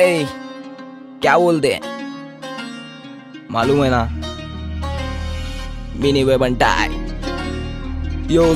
ए क्या बोलते हैं मालूम है ना? मिनी वे है यो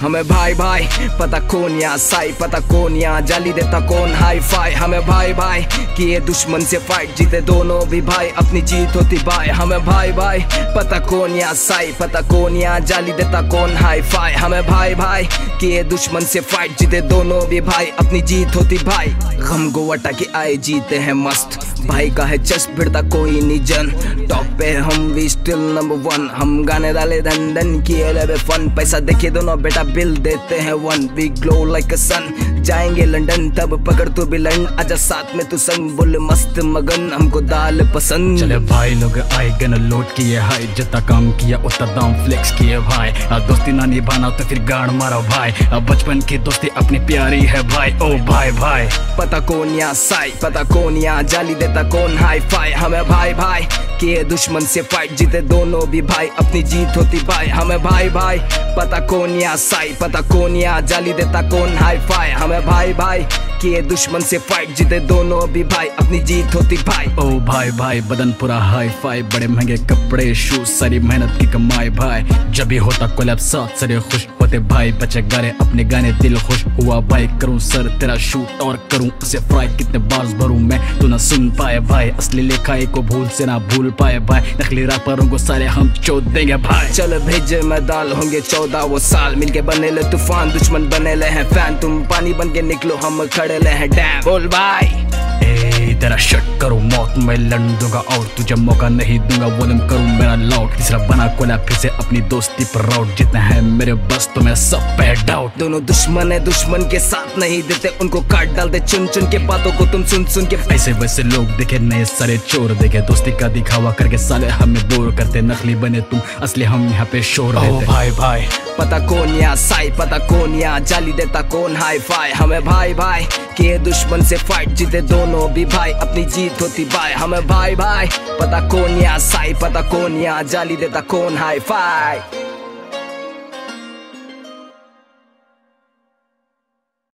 हमें भाई भाई, पता कौन या साई, पता कौन या जाली देता कौन हाई फाई हमें भाई भाई, किए दुश्मन से फाइट जीते दोनों भी भाई, अपनी जीत होती भाई हमें भाई भाई, पता कौन या साई, पता कौन या जाली देता कौन हाई फाई हमें भाई भाई, किए दुश्मन से फाइट जीते दोनों भी भाई, अपनी जीत होती भाई गम गोवटा के आए जीते हैं मस्त। भाई का है चस भिड़ता कोई नहीं जन। टॉप पे हम भी स्टिल नंबर वन हम गाने डाले धन धन किए फन पैसा देखे दोनों बेटा बिल देते हैं one we glow like a sun जाएँगे लंदन तब पकड़ तू भी लन आजा साथ में तू संग बोले मस्त मगन हमको दाल पसंद। चले भाई लोग आए गन लोड किए हाई जितना काम किया उतना दाम फ्लेक्स किए भाई। अब दोस्ती ना निभाना तो फिर गाड़ मारो भाई। अब बचपन की दोस्ती अपनी प्यारी है भाई। ओ भाई भाई। पता कौन या साई पता कौन या जाली देता कौन हाई फाई हमें भाई भाई किए दुश्मन से फाइट जीते दोनों भी भाई अपनी जीत होती भाई हमें भाई भाई पता कौन या साई पता कौन या जाली देता कौन हाई फाई हमें भाई भाई किए दुश्मन से फाइट जीते दोनों भी भाई अपनी जीत होती भाई। ओ भाई भाई बदन पूरा हाई फाई बड़े महँगे कपड़े शूज़ सारी मेहनत की कमाई भाई। जब भी होता कोलैब साथ सारे खुश होते भाई। बच्चे गाने अपने गाने दिल खुश हुआ भाई। करूँ सर तेरा शूट और करूँ उसे फ्राई कितने बार्स भरूं मैं तू ना सुन पाए भाई। असली लिखाई को भूल से ना भूल पाए भाई। नकली रैपरों को सारे हम चोद देंगे भाई। चल भेजे मैं दाल होंगे चौदह वो साल। मिलके बने ले तूफ़ान दुश्मन बने ले हैं फ़ैन तुम पानी बन के निकलो हम खड़े ले हैं डैम। बोल भाई। तेरा शट करो मौत मैं लड़ दूँगा और तुझे मौका नहीं दूँगा वॉल्यूम करूँ मेरा लाउड तीसरा बना कोला फिर से अपनी दोस्ती पर राउट जितने है मेरे बस तो मैं सब पे डाउट दोनों दुश्मन है दुश्मन के साथ नहीं देते उनको काट डाल दे चुन चुन के बातों को तुम सुन सुन के। ऐसे वैसे लोग देखे नए सारे चोर देखे दोस्ती का दिखावा करके साले हमें बोर करते नकली बने तुम असली हम यहाँ पे शोर देते। भाई भाई। पता कौन या साई पता कौन या जाली देता कौन हाई फाई हमें भाई भाई किए दुश्मन से फाइट जीते दोनों भी भाई अपनी जीत होती भाई हमें भाई भाई पता कौन या साई, पता कौन या जाली, देता कौन हाई फाई